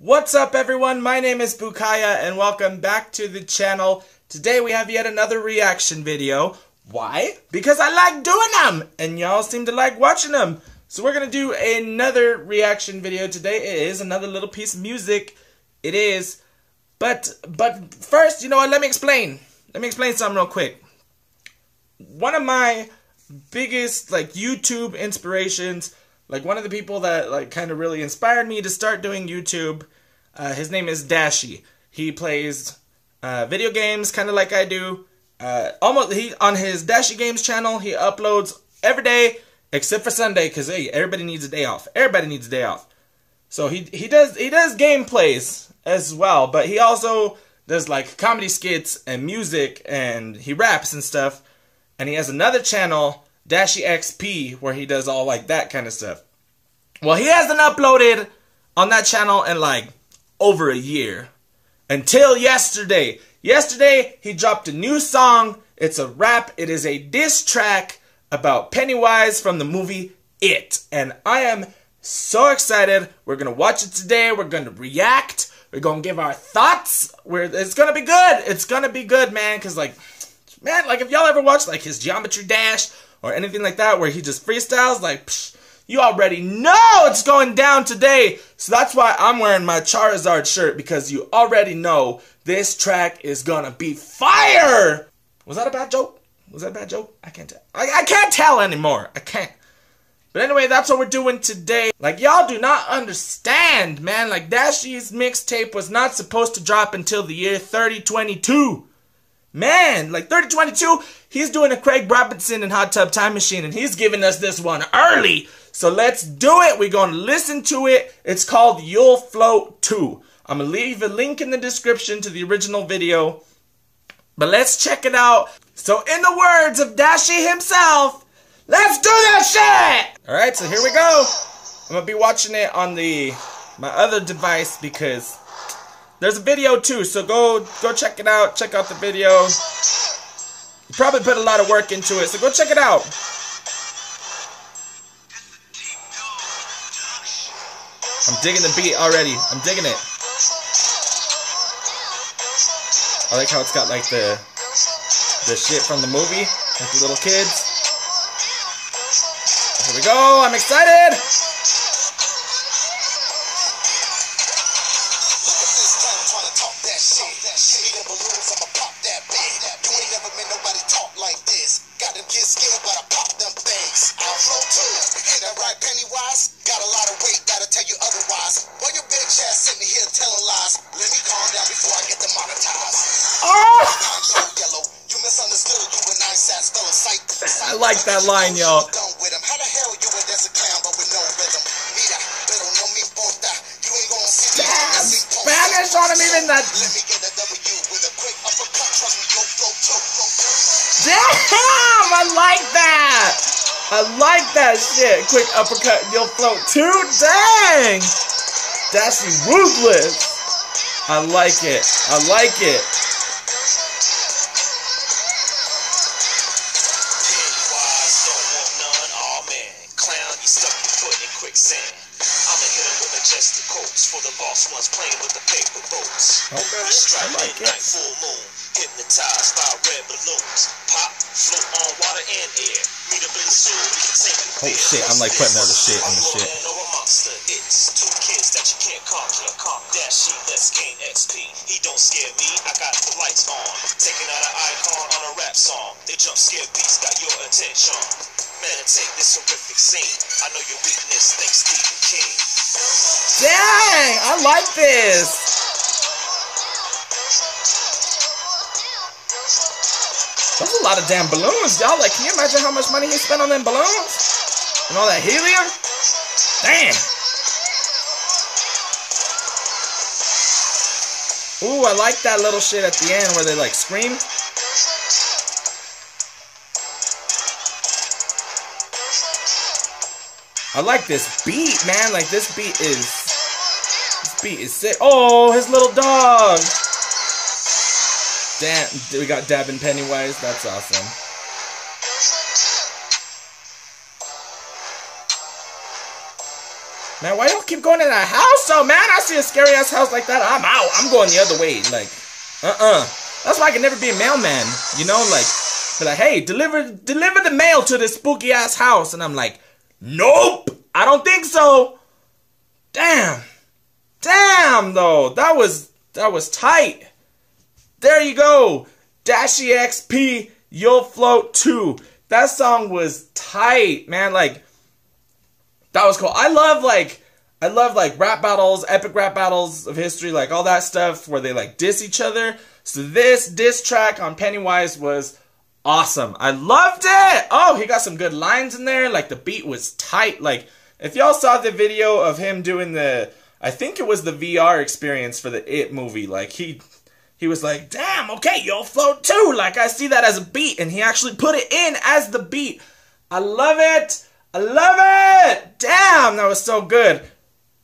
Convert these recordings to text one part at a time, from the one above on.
What's up everyone, my name is Bukaya and welcome back to the channel. Today we have yet another reaction video. Why? Because I like doing them and y'all seem to like watching them. So we're gonna do another reaction video today. It is another little piece of music. It is. But, but first, you know what, let me explain. Let me explain something real quick. One of my biggest like YouTube inspirations like one of the people that like kind of really inspired me to start doing YouTube. Uh, his name is Dashie. He plays uh, video games, kind of like I do. Uh, almost he on his Dashie Games channel. He uploads every day except for Sunday, because hey, everybody needs a day off. Everybody needs a day off. So he he does he does gameplays as well, but he also does like comedy skits and music, and he raps and stuff. And he has another channel Dashie XP, where he does all like that kind of stuff. Well, he hasn't uploaded on that channel in like over a year. Until yesterday. Yesterday, he dropped a new song. It's a rap. It is a diss track about Pennywise from the movie It. And I am so excited. We're going to watch it today. We're going to react. We're going to give our thoughts. We're, it's going to be good. It's going to be good, man. Because, like, man, like, if y'all ever watched, like, his Geometry Dash or anything like that where he just freestyles, like, psh, you already know it's going down today. So that's why I'm wearing my Charizard shirt because you already know this track is gonna be fire. Was that a bad joke? Was that a bad joke? I can't tell. I, I can't tell anymore. I can't. But anyway, that's what we're doing today. Like, y'all do not understand, man. Like, Dashie's mixtape was not supposed to drop until the year 3022. Man, like 3022, he's doing a Craig Robinson and Hot Tub Time Machine, and he's giving us this one early. So let's do it. We're going to listen to it. It's called You'll Float Too. I'm going to leave a link in the description to the original video. But let's check it out. So in the words of Dashie himself, let's do that shit! Alright, so here we go. I'm going to be watching it on the my other device because there's a video too, so go go check it out. Check out the video. You probably put a lot of work into it, so go check it out. I'm digging the beat already. I'm digging it. I like how it's got like the the shit from the movie, like the little kids. Here we go. I'm excited. I like that line, y'all. Spanish on him, even that. Damn, I like that. I like that shit. Quick uppercut, you'll float too. Dang, that's ruthless. I like it. I like it. Okay, I like it. Full moon, hypnotized by red balloons. Pop, float on water and air. Meet up in the zoo, we can take it. Oh shit, I'm like putting all the shit in the shit. It's two kids that you can't conquer. Dashie, let's gain XP. He don't scare me, I got the lights on. Taking out an icon on a rap song. Jump scare beats got your attention. Meditate this horrific scene. I know your weakness, thanks Stephen King. Dang, I like this. Lot of damn balloons, y'all. Like, can you imagine how much money he spent on them balloons? And all that helium? Damn. Ooh, I like that little shit at the end where they like scream. I like this beat, man. Like this beat is This beat is sick. Oh, his little dog. Damn, we got Dabin Pennywise. That's awesome. Man, why y'all keep going in that house? Oh man, I see a scary ass house like that. I'm out. I'm going the other way. Like, uh-uh. That's why I can never be a mailman. You know, like, be like, hey, deliver deliver the mail to this spooky ass house. And I'm like, nope, I don't think so. Damn. Damn though. That was that was tight. There you go. Dashie XP, You'll Float Too. That song was tight, man. Like, that was cool. I love, like, I love, like, rap battles, epic rap battles of history, like, all that stuff where they, like, diss each other. So this diss track on Pennywise was awesome. I loved it. Oh, he got some good lines in there. Like, the beat was tight. Like, if y'all saw the video of him doing the, I think it was the VR experience for the It movie, like, he he was like, damn, okay, you'll float too. Like, I see that as a beat. And he actually put it in as the beat. I love it. I love it. Damn, that was so good.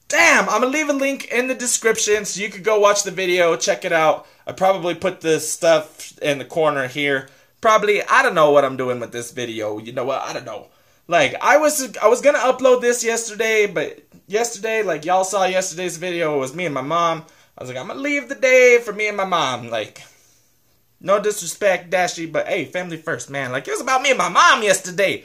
Damn, I'm going to leave a link in the description so you could go watch the video, check it out. I probably put this stuff in the corner here. Probably, I don't know what I'm doing with this video. You know what? I don't know. Like, I was I was going to upload this yesterday, but yesterday, like y'all saw yesterday's video, it was me and my mom. I was like, I'm gonna leave the day for me and my mom. Like, no disrespect, Dashie, but hey, family first, man. Like, it was about me and my mom yesterday.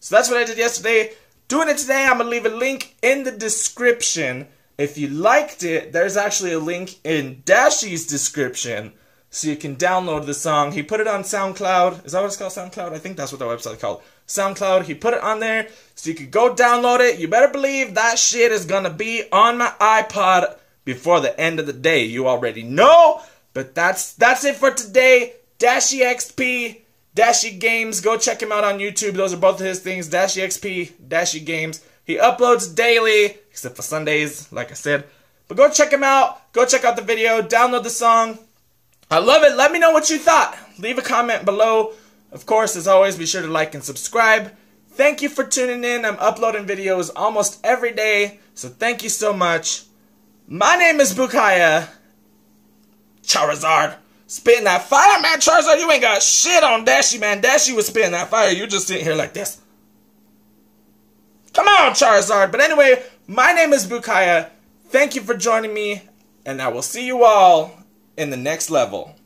So that's what I did yesterday. Doing it today, I'm gonna leave a link in the description. If you liked it, there's actually a link in Dashie's description so you can download the song. He put it on SoundCloud. Is that what it's called? SoundCloud? I think that's what the website called. SoundCloud. He put it on there so you could go download it. You better believe that shit is gonna be on my iPod before the end of the day. You already know. But that's that's it for today. Dashie XP, Dashie Games. Go check him out on YouTube. Those are both of his things. Dashie XP, Dashie Games. He uploads daily, except for Sundays, like I said. But go check him out. Go check out the video. Download the song. I love it. Let me know what you thought. Leave a comment below. Of course, as always, be sure to like and subscribe. Thank you for tuning in. I'm uploading videos almost every day. So thank you so much. My name is Bukaya. Charizard. Spitting that fire, man. Charizard, you ain't got shit on Dashie, man. Dashie was spitting that fire. You just sitting here like this. Come on, Charizard. But anyway, my name is Bukaya. Thank you for joining me, and I will see you all in the next level.